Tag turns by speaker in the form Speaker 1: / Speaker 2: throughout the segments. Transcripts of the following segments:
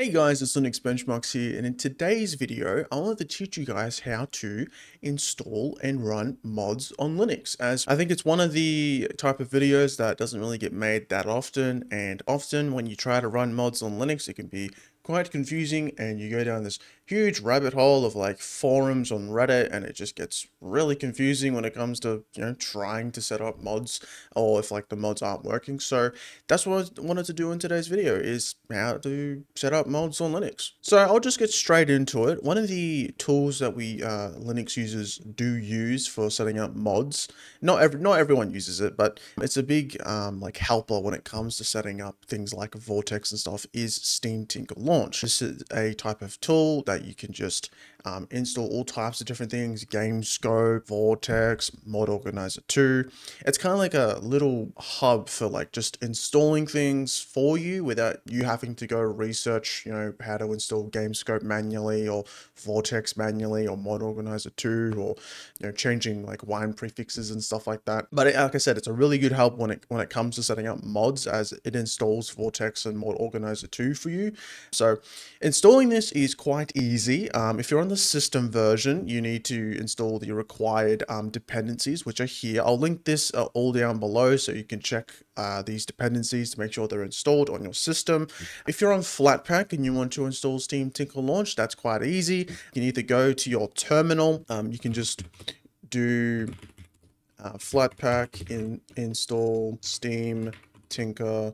Speaker 1: Hey guys, it's Linux Benchmarks here, and in today's video, I wanted to teach you guys how to install and run mods on Linux, as I think it's one of the type of videos that doesn't really get made that often, and often when you try to run mods on Linux, it can be quite confusing and you go down this huge rabbit hole of like forums on Reddit and it just gets really confusing when it comes to, you know, trying to set up mods or if like the mods aren't working. So that's what I wanted to do in today's video is how to set up mods on Linux. So I'll just get straight into it. One of the tools that we uh, Linux users do use for setting up mods, not every, not everyone uses it, but it's a big um, like helper when it comes to setting up things like Vortex and stuff is Steam Tinker Launch. This is a type of tool that you can just um, install all types of different things, GameScope, Vortex, Mod Organizer 2. It's kind of like a little hub for like just installing things for you without you having to go research, you know, how to install GameScope manually or Vortex manually or Mod Organizer 2 or, you know, changing like wine prefixes and stuff like that. But it, like I said, it's a really good help when it, when it comes to setting up mods as it installs Vortex and Mod Organizer 2 for you. So installing this is quite easy. Um, if you're on the system version, you need to install the required um, dependencies, which are here. I'll link this uh, all down below so you can check uh, these dependencies to make sure they're installed on your system. If you're on Flatpak and you want to install Steam Tinker Launch, that's quite easy. You need to go to your terminal. Um, you can just do uh, Flatpak in install Steam Tinker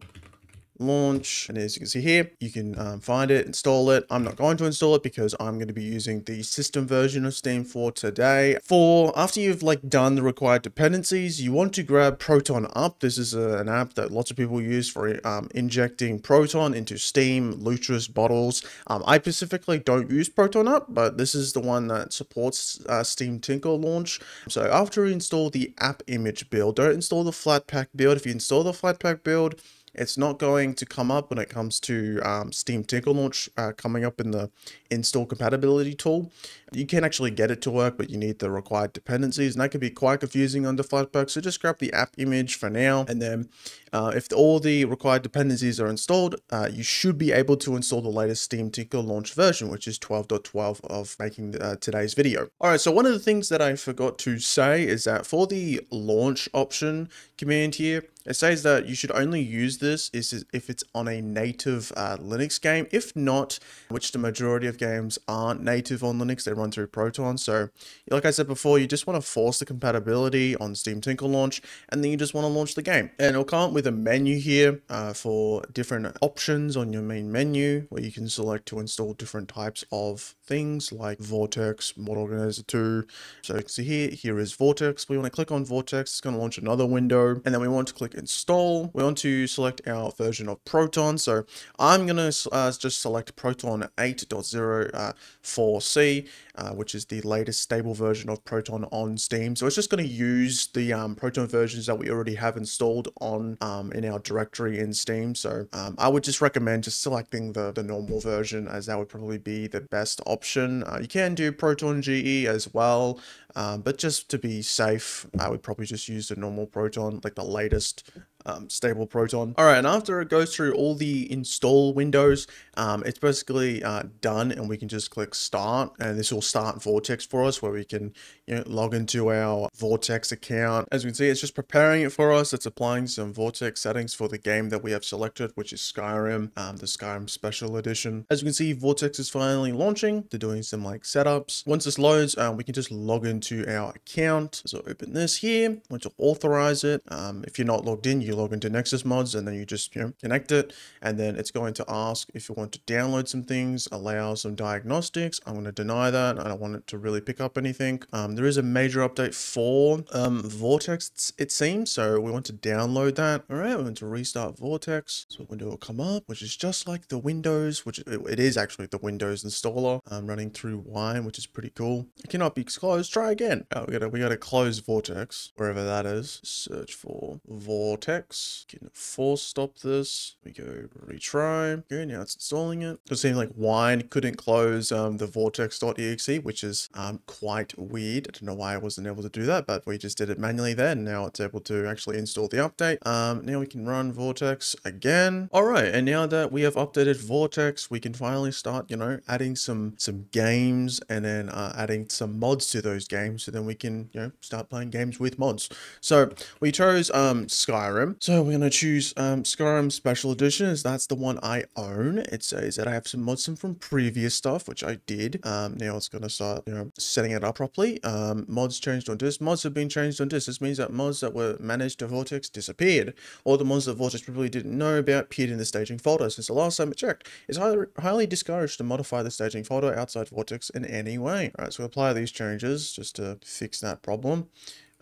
Speaker 1: launch. And as you can see here you can um, find it install it. I'm not going to install it because i'm going to be using the system version of steam for today. For after you've like done the required dependencies you want to grab proton up. This is a, an app that lots of people use for um, injecting proton into steam lutris bottles. Um, i specifically don't use proton up but this is the one that supports uh, steam tinker launch. So after you install the app image build don't install the flatpak build. If you install the flatpak build it's not going to come up when it comes to um, Steam Tinker Launch uh, coming up in the install compatibility tool. You can actually get it to work, but you need the required dependencies, and that can be quite confusing under Flatpak. So just grab the app image for now, and then uh, if all the required dependencies are installed, uh, you should be able to install the latest Steam Tinker launch version, which is 12.12 of making uh, today's video. All right, so one of the things that I forgot to say is that for the launch option command here, it says that you should only use this if it's on a native uh, Linux game. If not, which the majority of games aren't native on Linux, they run through Proton. So, like I said before, you just want to force the compatibility on Steam Tinker Launch, and then you just want to launch the game. And it'll come up with a menu here uh, for different options on your main menu, where you can select to install different types of things like Vortex, Mod Organizer 2. So you can see here, here is Vortex. We want to click on Vortex, it's going to launch another window, and then we want to click install. We want to select our version of Proton. So I'm going to uh, just select Proton 8.04c, uh, which is the latest stable version of Proton on Steam. So it's just going to use the um, Proton versions that we already have installed on um, in our directory in Steam. So um, I would just recommend just selecting the, the normal version as that would probably be the best option. Uh, you can do Proton GE as well, um, but just to be safe, I would probably just use the normal Proton, like the latest um, stable Proton. All right, and after it goes through all the install windows, um, it's basically uh, done and we can just click start and this will start Vortex for us where we can you know, log into our Vortex account. As you can see, it's just preparing it for us. It's applying some Vortex settings for the game that we have selected, which is Skyrim, um, the Skyrim Special Edition. As you can see, Vortex is finally launching. They're doing some like setups. Once this loads, um, we can just log into our account. So open this here, want to authorize it. Um, if you're not logged in, you log into Nexus Mods and then you just you know, connect it. And then it's going to ask if you want to download some things, allow some diagnostics. I'm going to deny that. I don't want it to really pick up anything. Um, there is a major update for um, Vortex, it seems. So we want to download that. All right, we want to restart Vortex. So window will come up, which is just like the Windows, which it is actually the Windows installer um, running through Wine, which is pretty cool. It cannot be closed. Try again. Oh, we gotta we gotta close Vortex wherever that is. Search for Vortex Vortex. Can force stop this. We go retry. Okay, now it's installing it. It seems like Wine couldn't close um, the vortex.exe, which is um, quite weird. I don't know why I wasn't able to do that, but we just did it manually there. And now it's able to actually install the update. Um, now we can run Vortex again. All right, and now that we have updated Vortex, we can finally start, you know, adding some some games and then uh, adding some mods to those games. So then we can, you know, start playing games with mods. So we chose um, Skyrim. So we're gonna choose um, Skyrim Special Edition, as that's the one I own. It says that I have some mods from previous stuff, which I did. Um, now it's gonna start, you know, setting it up properly. Um, mods changed on this. Mods have been changed on this. This means that mods that were managed to Vortex disappeared. All the mods that Vortex probably didn't know about appeared in the staging folder since the last time it checked. It's highly, highly discouraged to modify the staging folder outside Vortex in any way. All right, so apply these changes just to fix that problem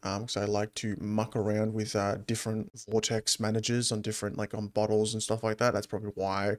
Speaker 1: because um, I like to muck around with uh, different vortex managers on different like on bottles and stuff like that. That's probably why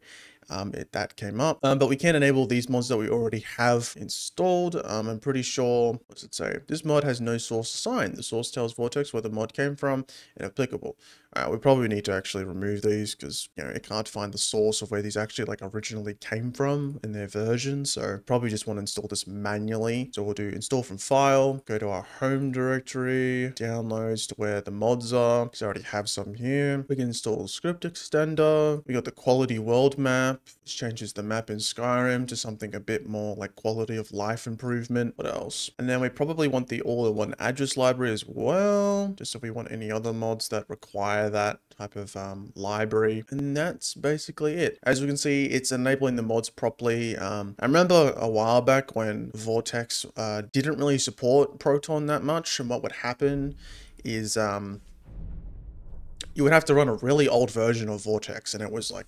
Speaker 1: um, it, that came up. Um, but we can enable these mods that we already have installed. Um, I'm pretty sure, what's it say? This mod has no source assigned. The source tells Vortex where the mod came from and applicable. Uh, we probably need to actually remove these because, you know, it can't find the source of where these actually like originally came from in their version. So probably just want to install this manually. So we'll do install from file, go to our home directory, downloads to where the mods are because I already have some here. We can install script extender. We got the quality world map. This changes the map in Skyrim to something a bit more like quality of life improvement. What else? And then we probably want the all-in-one address library as well, just if we want any other mods that require that type of um, library. And that's basically it. As we can see, it's enabling the mods properly. Um, I remember a while back when Vortex uh, didn't really support Proton that much. And what would happen is um, you would have to run a really old version of Vortex. And it was like,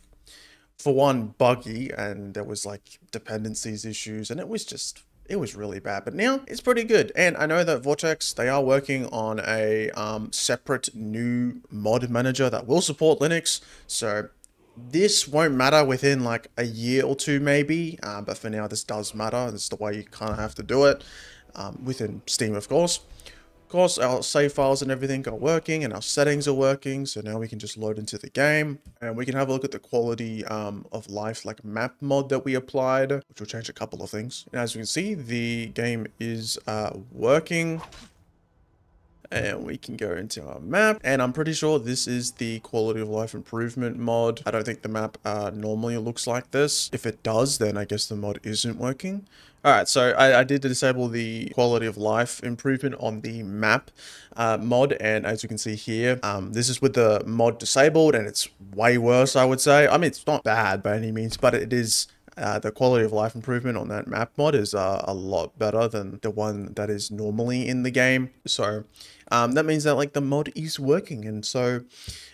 Speaker 1: for one, buggy. And there was like dependencies issues. And it was just it was really bad, but now it's pretty good. And I know that Vortex, they are working on a um, separate new mod manager that will support Linux. So this won't matter within like a year or two maybe, uh, but for now this does matter. It's the way you kind of have to do it um, within Steam, of course. Of course, our save files and everything are working and our settings are working. So now we can just load into the game and we can have a look at the quality um, of life like map mod that we applied, which will change a couple of things. And as you can see, the game is uh, working and we can go into our map and I'm pretty sure this is the quality of life improvement mod. I don't think the map uh, normally looks like this. If it does, then I guess the mod isn't working. All right, so I, I, did disable the quality of life improvement on the map uh, mod, and as you can see here, um, this is with the mod disabled, and it's way worse, I would say. I mean, it's not bad by any means, but it is uh, the quality of life improvement on that map mod is uh, a lot better than the one that is normally in the game. So um, that means that like the mod is working. And so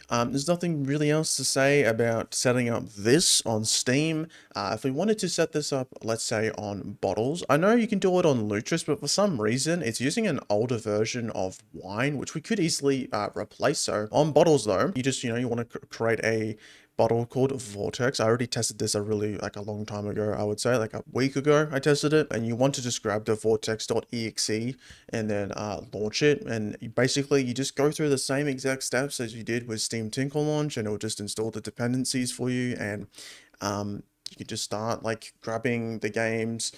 Speaker 1: um, there's nothing really else to say about setting up this on Steam. Uh, if we wanted to set this up, let's say on bottles, I know you can do it on Lutris, but for some reason it's using an older version of wine, which we could easily uh, replace. So on bottles though, you just, you know, you want to create a bottle called Vortex. I already tested this a really like a long time ago, I would say like a week ago I tested it and you want to just grab the vortex.exe and then uh, launch it and basically you just go through the same exact steps as you did with Steam Tinker Launch and it'll just install the dependencies for you and um, you can just start like grabbing the games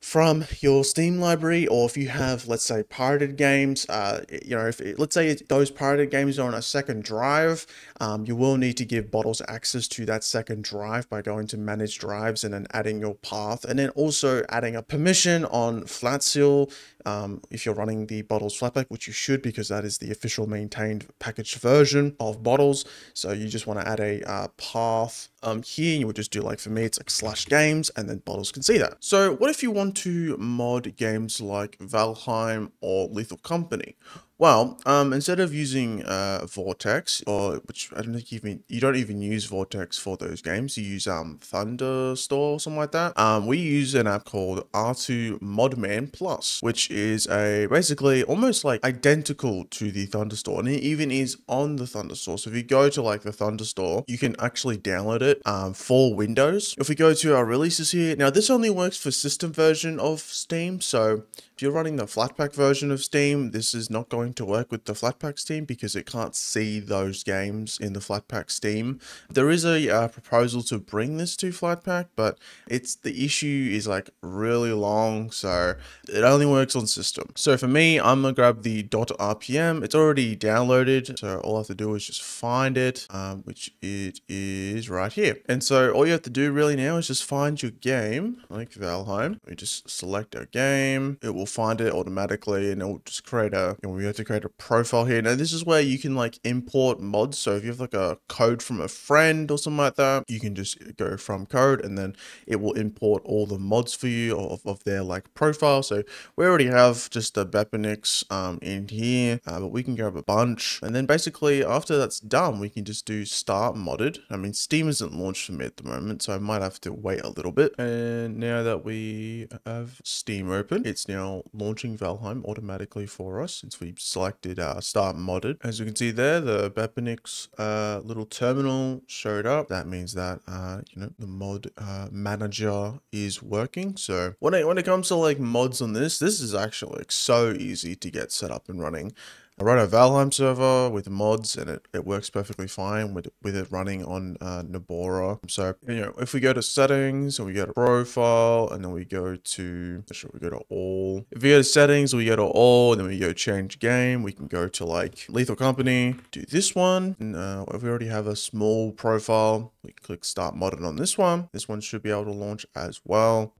Speaker 1: from your Steam library, or if you have, let's say, pirated games, uh, you know, if let's say those pirated games are on a second drive, um, you will need to give Bottles access to that second drive by going to Manage Drives and then adding your path, and then also adding a permission on Flatseal um, if you're running the Bottles Flatpak, which you should because that is the official maintained packaged version of Bottles. So you just want to add a uh, path um, here. You would just do like for me, it's like slash games, and then Bottles can see that. So what if you want to mod games like Valheim or Lethal Company? Well, um, instead of using uh, Vortex, or which I don't think even you don't even use Vortex for those games, you use um Thunderstore or something like that. Um, we use an app called R2 Modman Plus, which is a basically almost like identical to the Thunderstore, and it even is on the Thunderstore. So if you go to like the Thunderstore, you can actually download it um, for Windows. If we go to our releases here, now this only works for system version of Steam, so if you're running the Flatpak version of Steam, this is not going to work with the Flatpak Steam because it can't see those games in the Flatpak Steam. There is a uh, proposal to bring this to Flatpak, but it's the issue is like really long, so it only works on system. So for me, I'm gonna grab the .rpm. It's already downloaded, so all I have to do is just find it, um, which it is right here. And so all you have to do really now is just find your game, like Valheim. We just select our game. It will find it automatically and it will just create a, you know, we have to create a profile here. Now this is where you can like import mods. So if you have like a code from a friend or something like that, you can just go from code and then it will import all the mods for you of, of their like profile. So we already have just the BepInEx um, in here, uh, but we can grab a bunch. And then basically after that's done, we can just do start modded. I mean, Steam isn't launched for me at the moment, so I might have to wait a little bit. And now that we have Steam open, it's now launching Valheim automatically for us since we've selected uh, start modded. As you can see there, the BepInEx uh, little terminal showed up. That means that, uh, you know, the mod uh, manager is working. So when it, when it comes to like mods on this, this is actually like so easy to get set up and running. I run a Valheim server with mods and it, it works perfectly fine with, with it running on uh, Nobara. So, you know, if we go to settings and we go to profile and then we go to, sure we go to all. If we go to settings, we go to all and then we go change game, we can go to like Lethal Company, do this one. And uh, if we already have a small profile, we click start modded on this one. This one should be able to launch as well.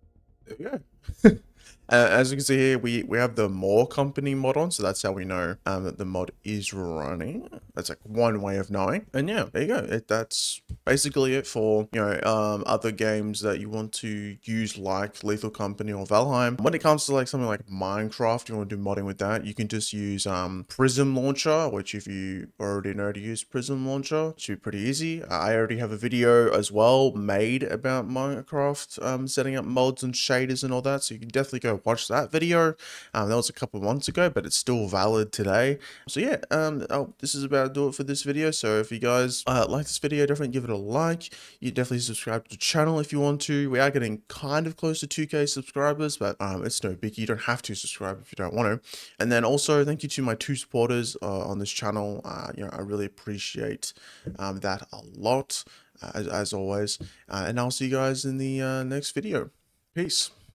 Speaker 1: There we go. Uh, as you can see here, we, we have the more company mod on, so that's how we know um, that the mod is running. That's like one way of knowing. And yeah, there you go. It, that's basically it for, you know, um, other games that you want to use like Lethal Company or Valheim. When it comes to like something like Minecraft, you want to do modding with that, you can just use um, Prism Launcher, which if you already know to use Prism Launcher, should be pretty easy. I already have a video as well made about Minecraft um, setting up mods and shaders and all that, so you can definitely go watch that video. Um, that was a couple months ago, but it's still valid today. So yeah, um, oh, this is about to do it for this video. So if you guys uh, like this video, definitely give it a like. You definitely subscribe to the channel if you want to. We are getting kind of close to 2k subscribers, but um, it's no big. You don't have to subscribe if you don't want to. And then also thank you to my two supporters uh, on this channel. Uh, you know, I really appreciate um, that a lot. Uh, as, as, always. Uh, and I'll see you guys in the uh, next video. Peace.